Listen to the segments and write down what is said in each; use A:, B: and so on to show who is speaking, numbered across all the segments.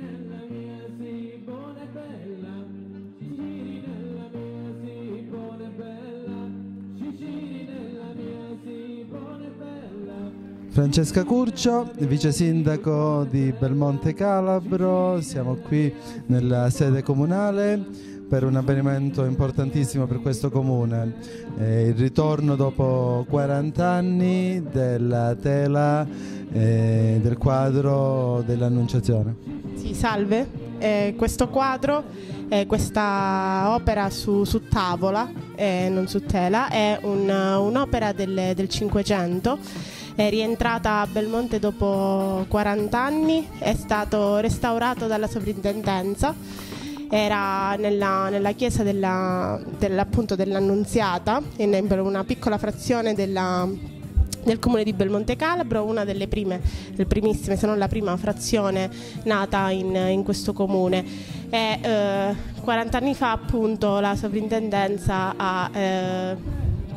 A: nella mia sì buona e bella. Cicini nella mia sì buona e bella. Cicini nella mia sì buona e bella.
B: Francesca Curcio, vice sindaco di Belmonte Calabro, siamo qui nella sede comunale per un avvenimento importantissimo per questo comune, eh, il ritorno dopo 40 anni della tela eh, del quadro dell'Annunciazione.
C: Sì, salve. Eh, questo quadro, eh, questa opera su, su tavola, eh, non su tela, è un- un'opera del, del Cinquecento. È rientrata a Belmonte dopo 40 anni, è stato restaurato dalla sovrintendenza. Era nella, nella chiesa della, dell'Annunziata, in una piccola frazione della, del comune di Belmonte Calabro, una delle prime, primissime, se non la prima frazione nata in, in questo comune. E, eh, 40 anni fa appunto la sovrintendenza ha eh,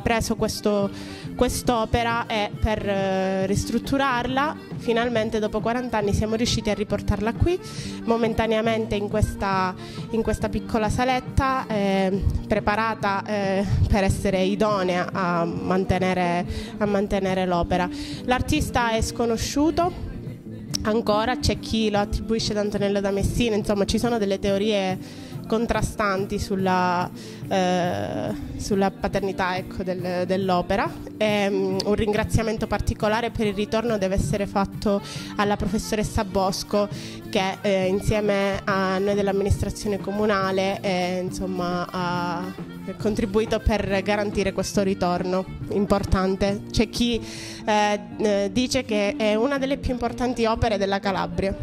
C: preso questo- quest'opera e per eh, ristrutturarla finalmente dopo 40 anni siamo riusciti a riportarla qui momentaneamente in questa, in questa piccola saletta eh, preparata eh, per essere idonea a mantenere, a mantenere l'opera. L'artista è sconosciuto ancora, c'è chi lo attribuisce ad Antonello da Messina, insomma ci sono delle teorie contrastanti sulla, eh, sulla paternità ecco, del- dell'opera. E, mm, un ringraziamento particolare per il ritorno deve essere fatto alla professoressa Bosco che eh, insieme a noi dell'amministrazione comunale eh, insomma, ha contribuito per garantire questo ritorno importante. C'è chi eh, eh, dice che è una delle più importanti opere della Calabria.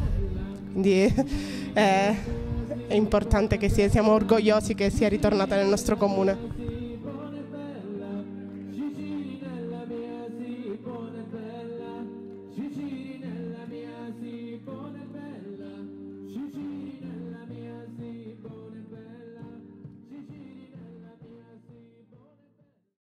C: Quindi eh, è importante che sia, siamo orgogliosi che sia ritornata nel nostro comune.